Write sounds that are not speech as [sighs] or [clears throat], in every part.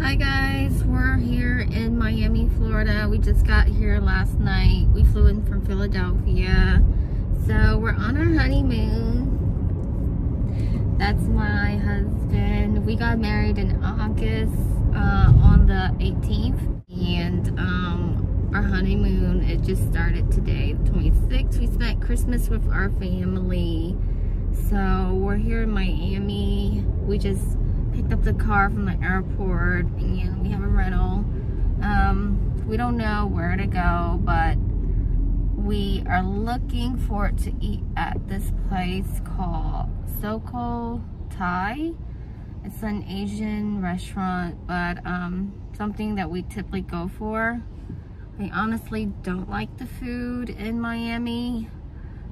Hi guys, we're here in Miami, Florida. We just got here last night. We flew in from Philadelphia. So we're on our honeymoon. That's my husband. We got married in August uh, on the 18th. And um, our honeymoon, it just started today, the 26th. We spent Christmas with our family. So we're here in Miami. We just picked up the car from the airport and we have a rental. Um, we don't know where to go, but we are looking for to eat at this place called Soko Thai. It's an Asian restaurant, but um, something that we typically go for. I honestly don't like the food in Miami,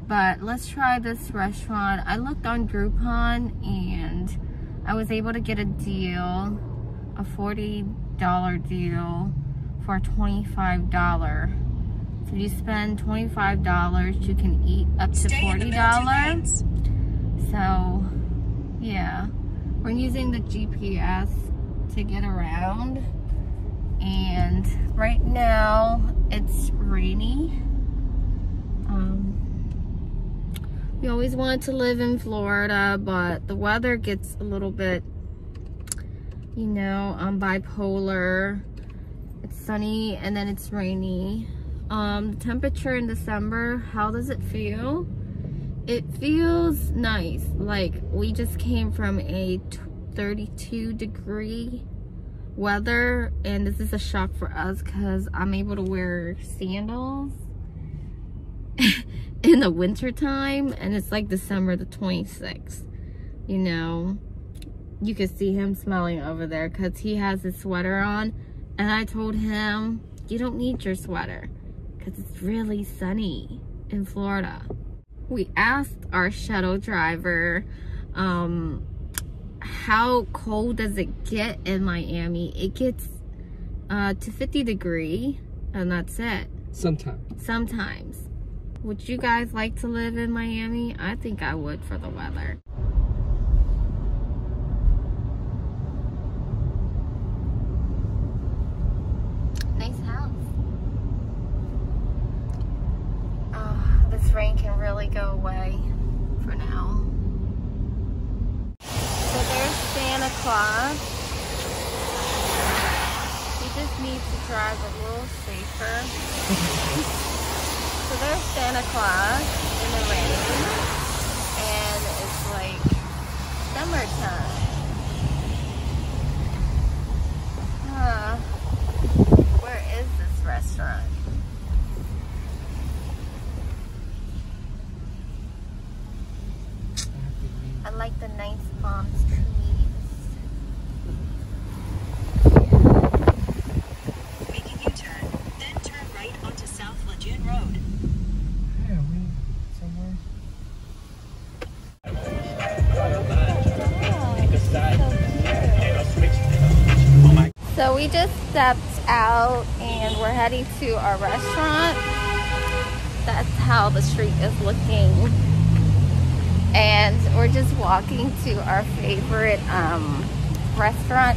but let's try this restaurant. I looked on Groupon and I was able to get a deal, a $40 deal for $25. So you spend $25, you can eat up to $40. So, yeah. We're using the GPS to get around. And right now, it's rainy. Um, we always wanted to live in Florida, but the weather gets a little bit, you know, um, bipolar. It's sunny and then it's rainy. Um, the temperature in December, how does it feel? It feels nice. Like we just came from a 32 degree weather and this is a shock for us because I'm able to wear sandals [laughs] in the winter time and it's like December the 26th you know? You can see him smelling over there because he has his sweater on and I told him you don't need your sweater because it's really sunny in Florida. We asked our shuttle driver um how cold does it get in Miami? It gets uh to 50 degree and that's it. Sometimes sometimes would you guys like to live in Miami? I think I would for the weather. Nice house. Oh, this rain can really go away for now. So there's Santa Claus. He just needs to drive a little safer. [laughs] There's Santa Claus in the rain. And it's like summertime. We just stepped out and we're heading to our restaurant. That's how the street is looking. And we're just walking to our favorite um, restaurant.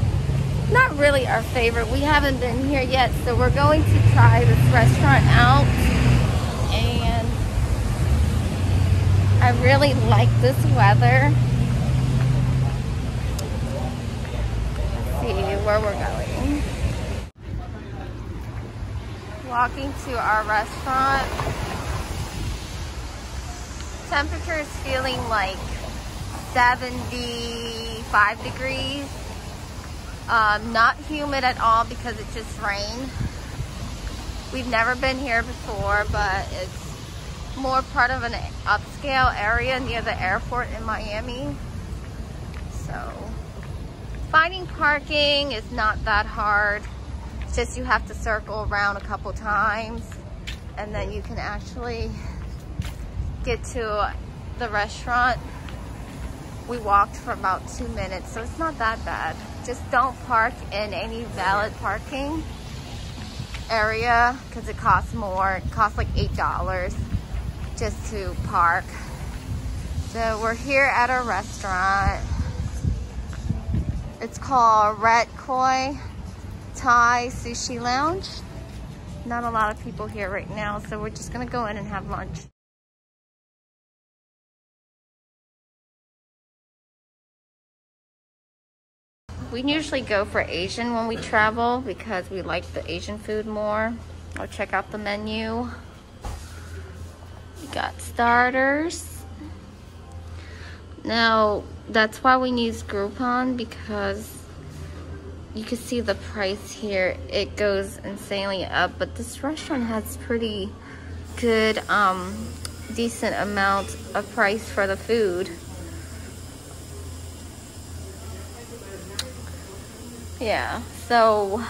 Not really our favorite. We haven't been here yet, so we're going to try this restaurant out. And I really like this weather. See where we're going. Walking to our restaurant. Temperature is feeling like 75 degrees. Um, not humid at all because it just rained. We've never been here before, but it's more part of an upscale area near the airport in Miami. So Finding parking is not that hard. Just you have to circle around a couple times and then you can actually get to the restaurant. We walked for about two minutes, so it's not that bad. Just don't park in any valid parking area because it costs more. It costs like $8 just to park. So we're here at a restaurant. It's called Red Koi Thai Sushi Lounge. Not a lot of people here right now, so we're just gonna go in and have lunch. We usually go for Asian when we travel because we like the Asian food more. I'll check out the menu. We got starters. Now, that's why we use Groupon because you can see the price here. It goes insanely up, but this restaurant has pretty good, um, decent amount of price for the food. Yeah, so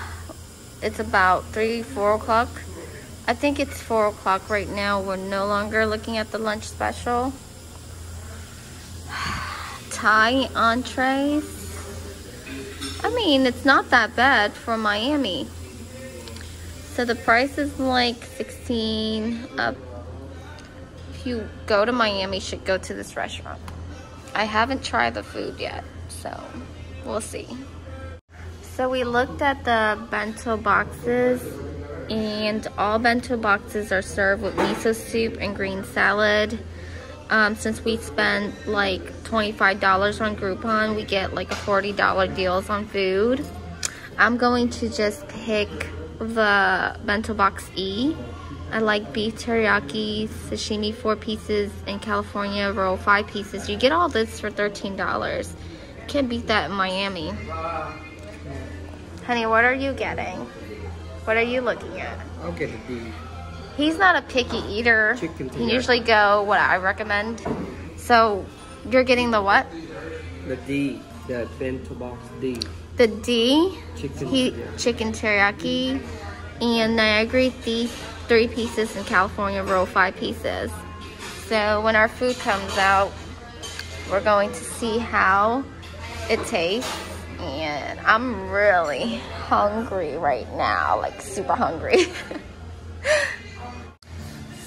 it's about three, four o'clock. I think it's four o'clock right now. We're no longer looking at the lunch special. [sighs] Thai entrees. I mean, it's not that bad for Miami. So the price is like 16 up. If you go to Miami, you should go to this restaurant. I haven't tried the food yet, so we'll see. So we looked at the bento boxes and all bento boxes are served with miso soup and green salad. Um, since we spend like $25 on Groupon, we get like a $40 deals on food. I'm going to just pick the bento box E. I like beef teriyaki, sashimi four pieces, and California roll five pieces. You get all this for $13. Can't beat that in Miami. Honey, what are you getting? What are you looking at? I'll get the D. He's not a picky eater. Chicken he usually go what I recommend. So you're getting the what? The D. The bento box D. The D. Chicken He teriyaki. chicken teriyaki and Niagara thief three pieces and California roll five pieces. So when our food comes out, we're going to see how it tastes. And I'm really hungry right now, like super hungry. [laughs]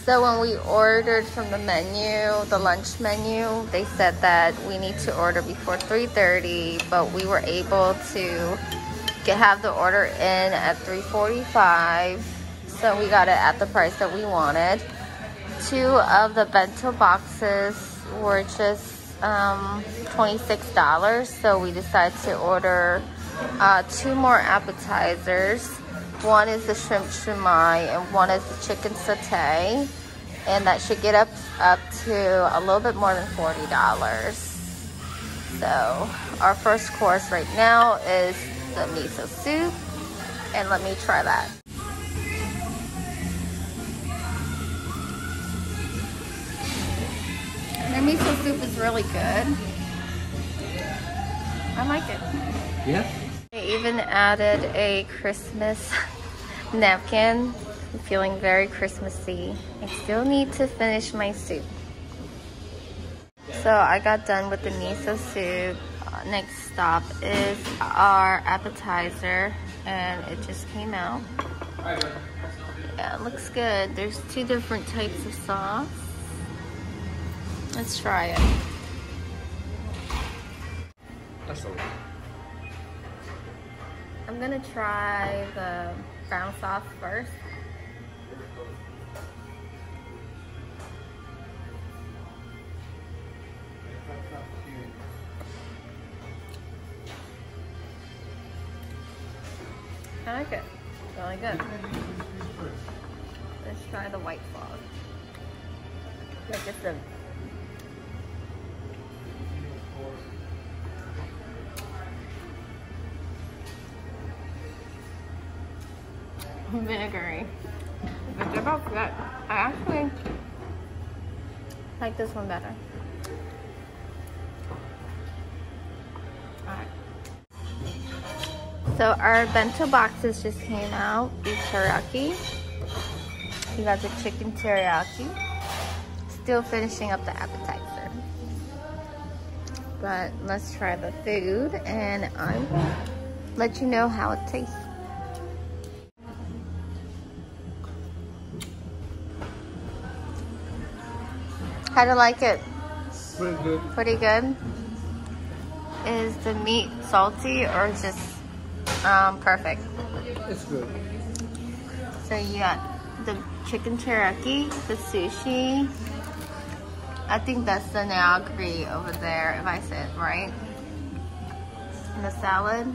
So when we ordered from the menu, the lunch menu, they said that we need to order before 3.30, but we were able to get have the order in at 3.45. So we got it at the price that we wanted. Two of the bento boxes were just um, $26, so we decided to order uh, two more appetizers. One is the shrimp shumai and one is the chicken satay. And that should get up up to a little bit more than $40. So our first course right now is the miso soup. And let me try that. Their miso soup is really good. I like it. Yeah? They even added a Christmas napkin. I'm feeling very Christmassy. I still need to finish my soup. So I got done with the miso soup. Next stop is our appetizer and it just came out. Yeah, it looks good. There's two different types of sauce. Let's try it. That's. I'm gonna try the brown sauce first. I like it. Really good. Let's try the white sauce. Like just a vinegary. But they're both good. I actually like this one better. So our bento boxes just came out. Beef teriyaki. We got the chicken teriyaki. Still finishing up the appetizer. But let's try the food and I will let you know how it tastes. How do you like it? Pretty good. Pretty good. Is the meat salty or just um, perfect? It's good. So you got the chicken teriyaki, the sushi. I think that's the nagri over there, if I said right. And the salad.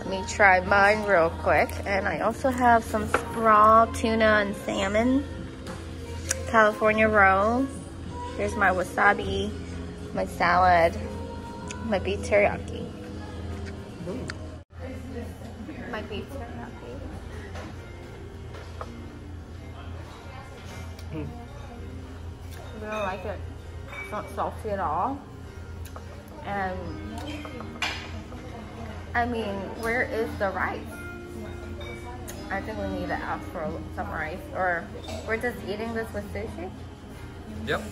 Let me try mine real quick. And I also have some raw tuna and salmon. California roll. Here's my wasabi, my salad, my beef teriyaki. My beef teriyaki. Mm. I really like it. It's not salty at all. And I mean, where is the rice? I think we need to ask for some rice. Or we're just eating this with sushi? Yep.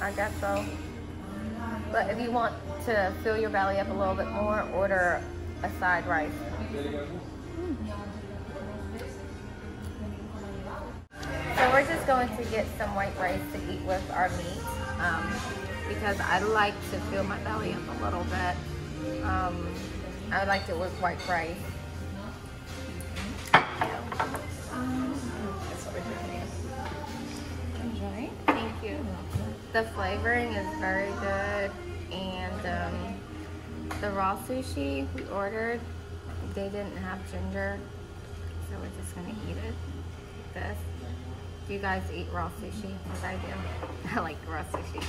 I guess so. But if you want to fill your belly up a little bit more, order a side rice. So we're just going to get some white rice to eat with our meat um, because I like to fill my belly up a little bit. Um, I like it with white rice. The flavoring is very good, and um, the raw sushi we ordered, they didn't have ginger, so we're just gonna eat it like this. Do you guys eat raw sushi as I do? [laughs] I like raw sushi.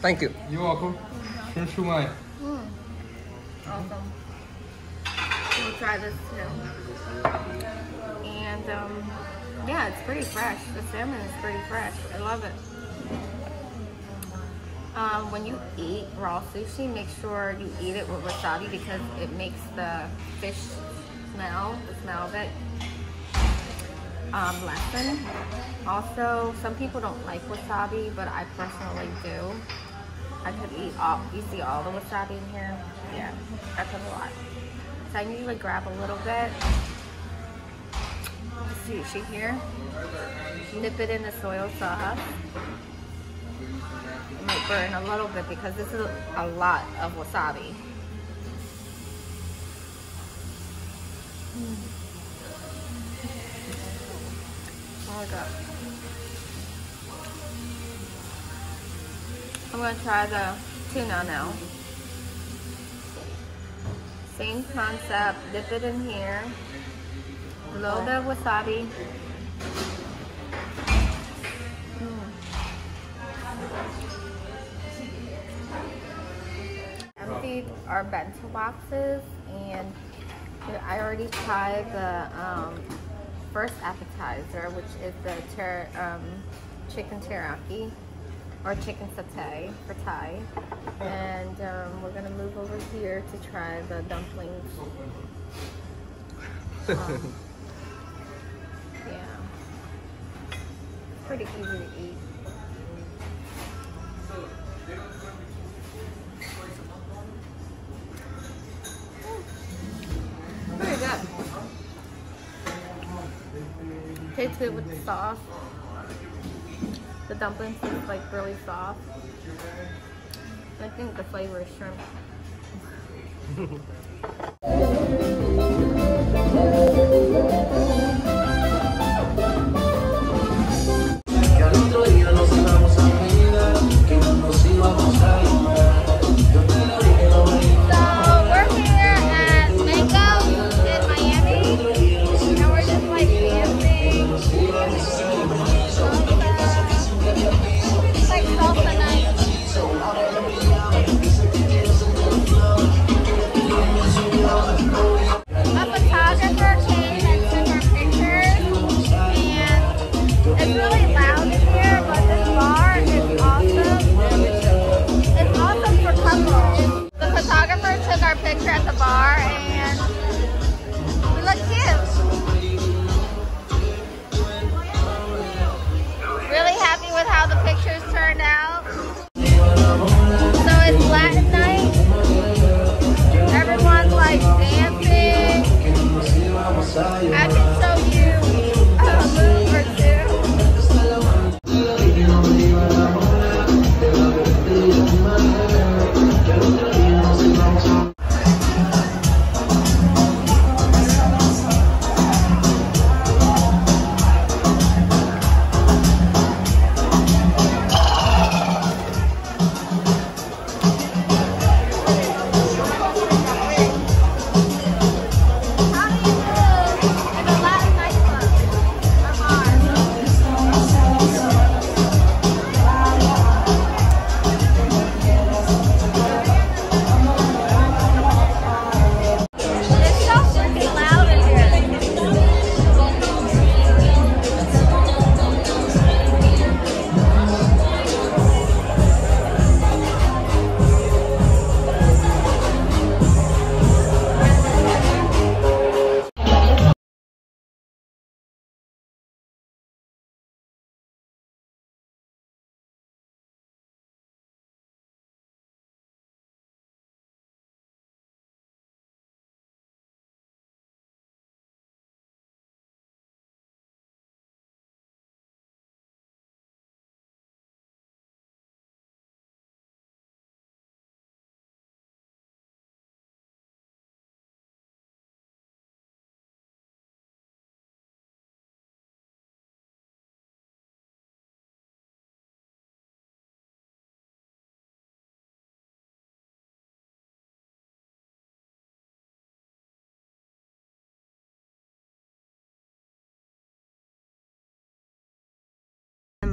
Thank you. You're welcome. Sure, shumai. Mm. Awesome. We'll try this too. And um, yeah, it's pretty fresh. The salmon is pretty fresh. I love it. Um, when you eat raw sushi, make sure you eat it with wasabi because it makes the fish smell, the smell of it, um, lessen. Also, some people don't like wasabi, but I personally do. I could eat all, you see all the wasabi in here? Yeah, put a lot. So I usually grab a little bit. Sushi here. Dip it in the soy sauce. It might burn a little bit because this is a lot of wasabi. Oh my god. I'm gonna try the tuna now. Same concept, dip it in here. A little bit of wasabi. Mm. Emptied our bento boxes and I already tried the um, first appetizer, which is the ter um, chicken teriyaki or chicken satay for Thai. And um, we're gonna move over here to try the dumplings. [laughs] Um, yeah, pretty easy to eat. Pretty good. Tastes good with the sauce. The dumplings taste like really soft. I think the flavor is shrimp. [laughs]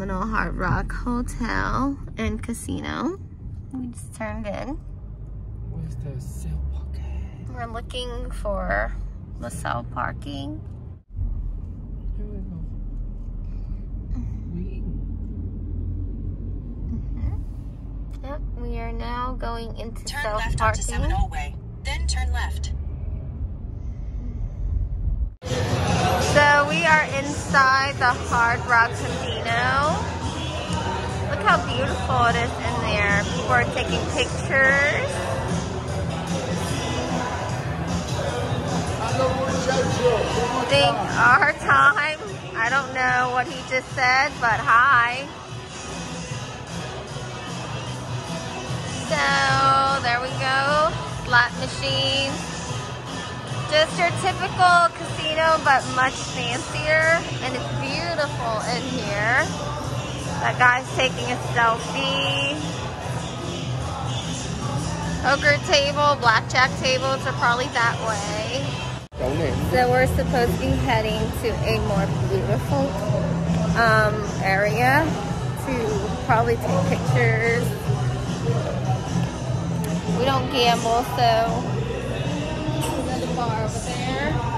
phenomenal Hard Rock Hotel and Casino. We just turned in. Where's the sale pocket? We're looking for the LaSalle parking. We mm-hmm. Mm-hmm. Yep, we are now going into Turn self left onto parking. Seminole Way. Then turn left. So we are inside the Hard Rock Casino. Look how beautiful it is in there. People are taking pictures. Think our time. I don't know what he just said, but hi. So there we go. Slot machine. Just your typical casino, but much fancier. And it's beautiful in here. That guy's taking a selfie. Poker table, blackjack tables are probably that way. So we're supposed to be heading to a more beautiful um, area to probably take pictures. We don't gamble, so bar over there.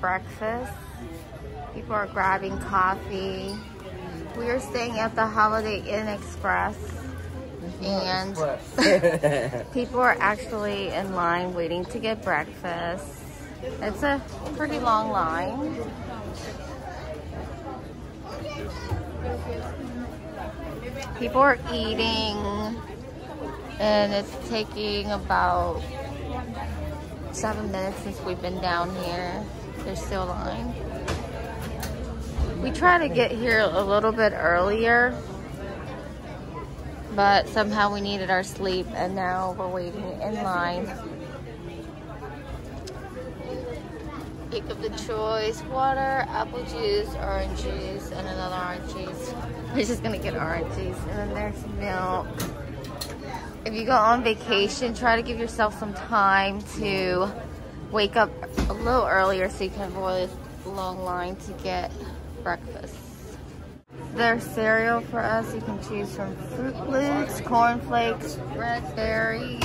Breakfast. People are grabbing coffee. We are staying at the Holiday Inn Express. And [laughs] [laughs] people are actually in line waiting to get breakfast. It's a pretty long line. People are eating, and it's taking about seven minutes since we've been down here. There's still a line. We try to get here a little bit earlier, but somehow we needed our sleep, and now we're waiting in line. Pick of the choice, water, apple juice, orange juice, and another orange juice. We're just gonna get orange juice, and then there's milk. If you go on vacation, try to give yourself some time to wake up a little earlier so you can avoid a long line to get breakfast. There's cereal for us. You can choose from Froot Loops, Corn Flakes, Red Berries.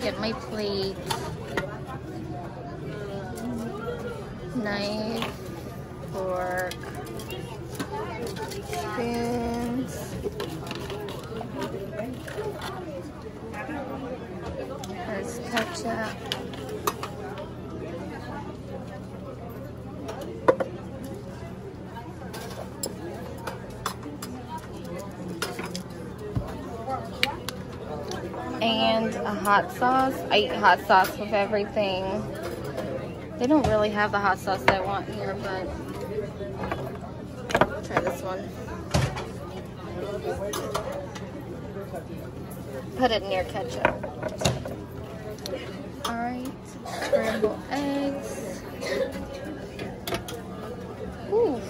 Get my plate. Knife, fork, spoons. There's ketchup. And a hot sauce. I eat hot sauce with everything. They don't really have the hot sauce that I want here, but I'll try this one. Put it near ketchup. Alright, scrambled eggs. Ooh,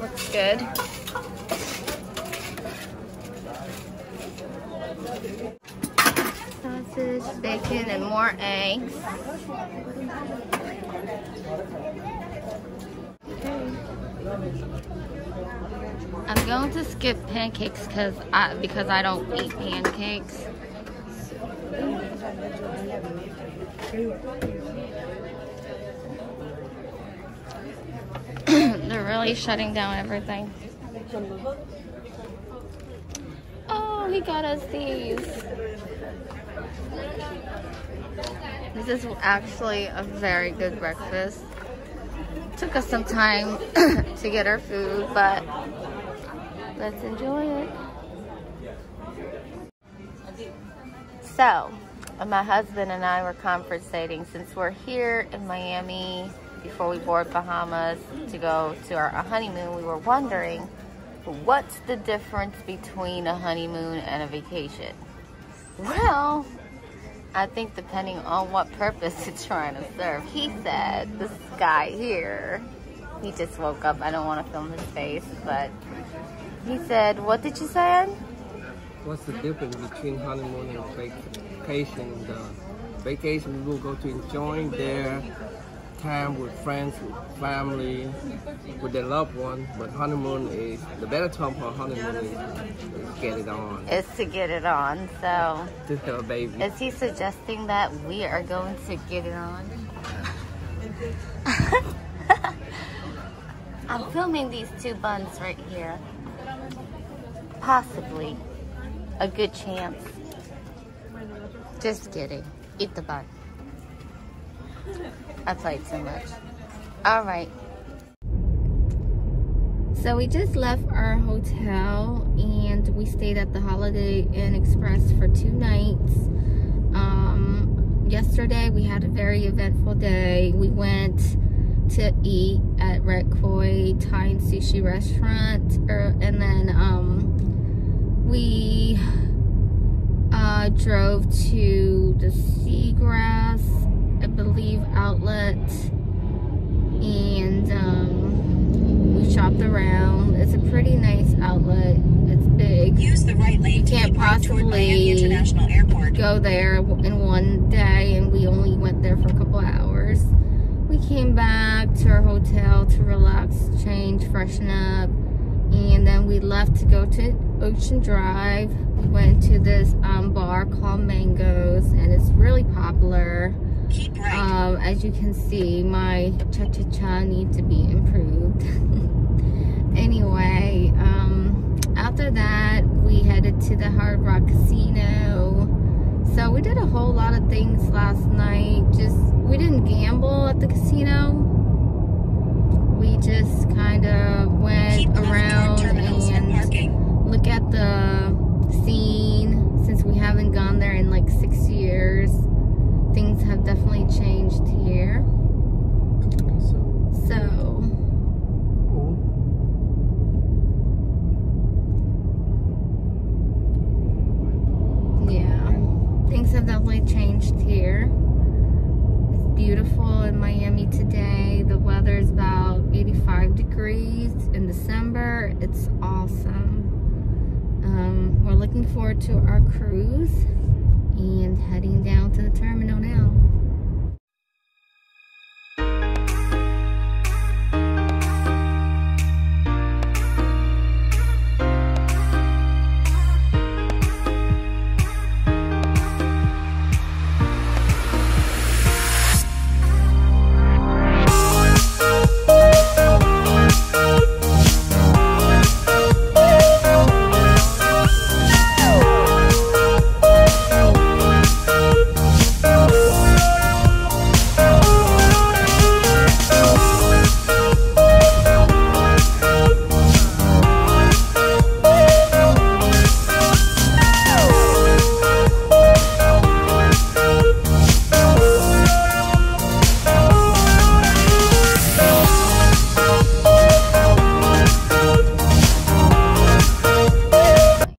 looks good. Sausage, bacon, and more eggs. I'm going to skip pancakes because I because I don't eat pancakes. [clears throat] They're really shutting down everything. Oh, he got us these. This is actually a very good breakfast. Took us some time [clears throat] to get our food, but let's enjoy it. So, my husband and I were conversating since we're here in Miami before we board Bahamas to go to our honeymoon. We were wondering what's the difference between a honeymoon and a vacation? Well, I think depending on what purpose [laughs] it's trying to serve. He said, this guy here, he just woke up. I don't want to film his face, but he said, what did you say? What's the difference between honeymoon and vacation? The vacation we will go to enjoying their time with friends, with family, with their loved one. But honeymoon is the better term for honeymoon is, is get it on. Is to get it on. So, To have a baby. is he suggesting that we are going to get it on? [laughs] I'm filming these two buns right here. Possibly a good chance. Just kidding. Eat the bun. I played too much. All right. So we just left our hotel and we stayed at the Holiday Inn Express for two nights. Um, yesterday we had a very eventful day. We went to eat at Red Koi Thai and Sushi Restaurant, er, and then um, we uh, drove to the Sawgrass, I believe, outlet, and um, we shopped around. It's a pretty nice outlet. It's big. Use the right lane to can't keep right toward Miami possibly International Airport. Go there in one day, and we only went there for a couple hours. We came back to our hotel to relax, change, freshen up, and then we left to go to Ocean Drive. We went to this um, bar called Mangoes, and it's really popular. Keep right. Um, as you can see, my cha-cha-cha needs to be improved. [laughs] anyway, um, after that, we headed to the Hard Rock Casino. So we did a whole lot of things last night. Just, we didn't gamble at the casino.